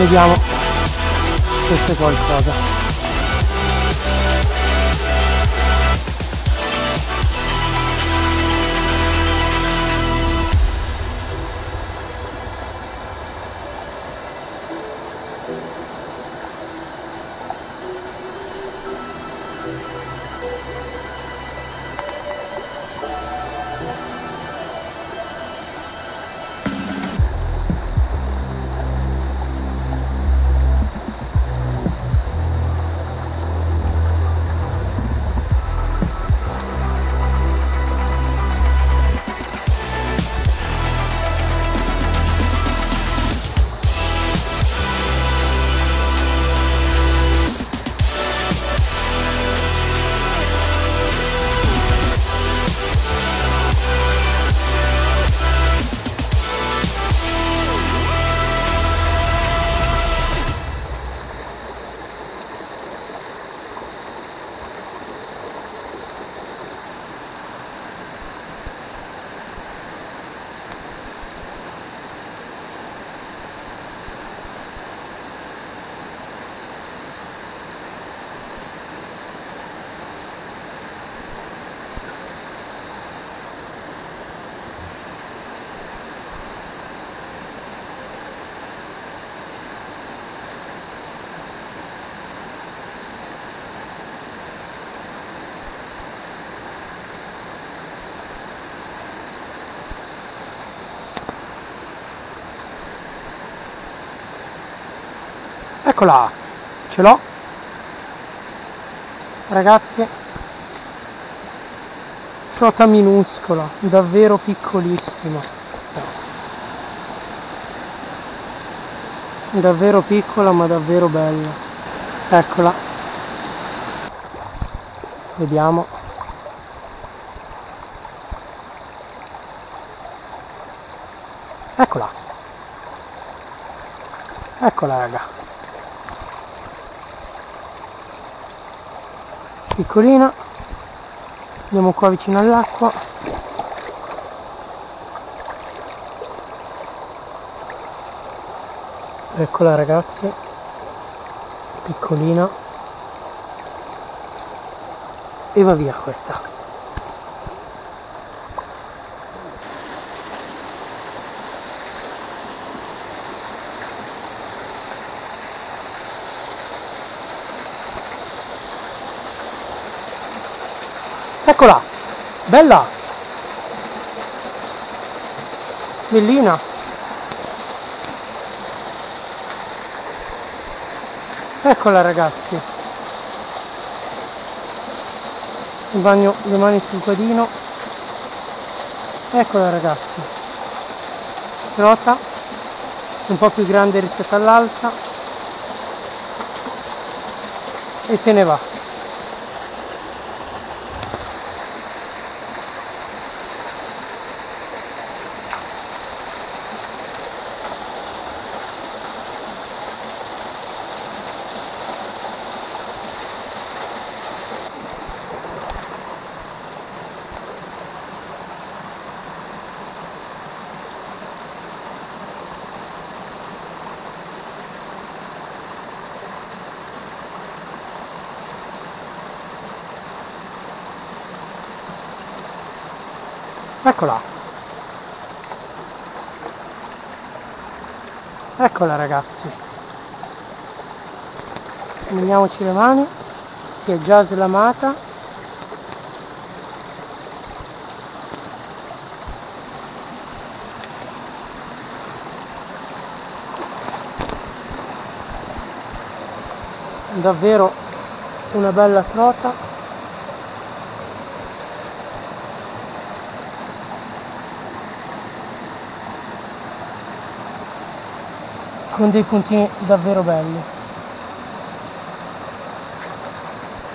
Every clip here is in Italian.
vediamo se c'è qualcosa eccola. Ce l'ho. Ragazzi. Trota minuscola davvero piccolissima. Davvero piccola ma davvero bella. Eccola. Vediamo. Eccola. Eccola raga piccolina andiamo qua vicino all'acqua. Eccola ragazzi piccolina. E va via questa Eccola! Bella! Bellina! Eccola ragazzi! Il bagno le mani sul quadino. Eccola ragazzi! Rota, un po' più grande rispetto all'altra e se ne va. Eccola. Eccola ragazzi. Meniamoci le mani. Si è già slamata. Davvero una bella trota con dei puntini davvero belli.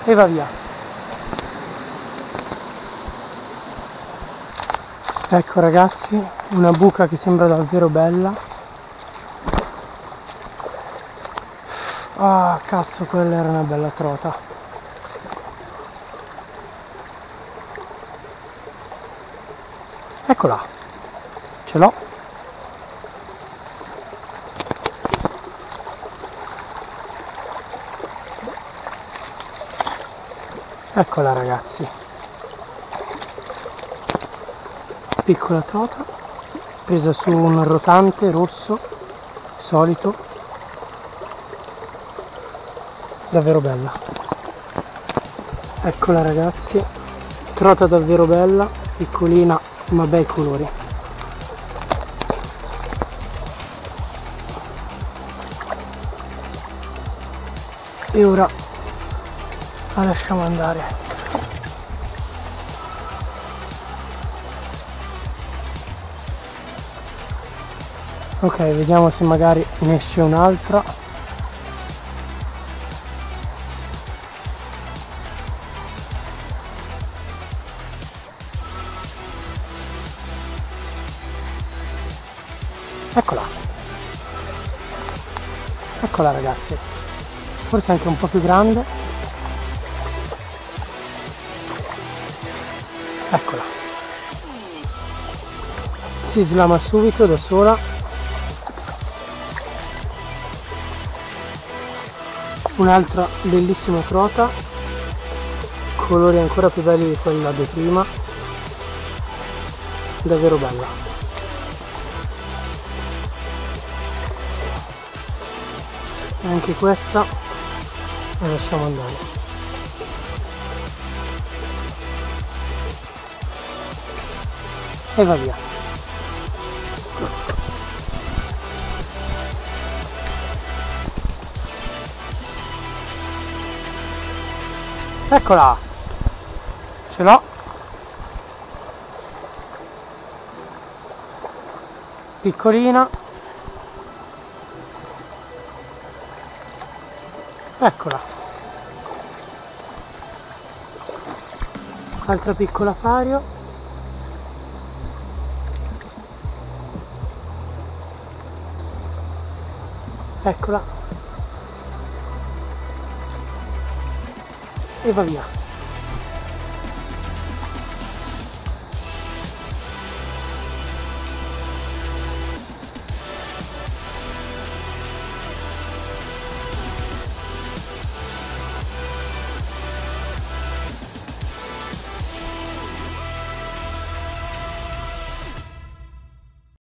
E va via. Ecco ragazzi una buca che sembra davvero bella. Ah cazzo quella era una bella trota. Eccola. Ce l'ho eccola ragazzi. Piccola trota presa su un rotante rosso solito. Davvero bella. Eccola ragazzi. Trota davvero bella piccolina ma bei colori. E ora la lasciamo andare. Ok vediamo se magari ne esce un'altra. Eccola. Eccola ragazzi. Forse anche un po' più grande si slama subito da sola. Un'altra bellissima trota colori ancora più belli di quella di prima. Davvero bella. Anche questa la lasciamo andare. E va via eccola. Ce l'ho. Piccolina. Eccola. Altra piccola fario eccola e via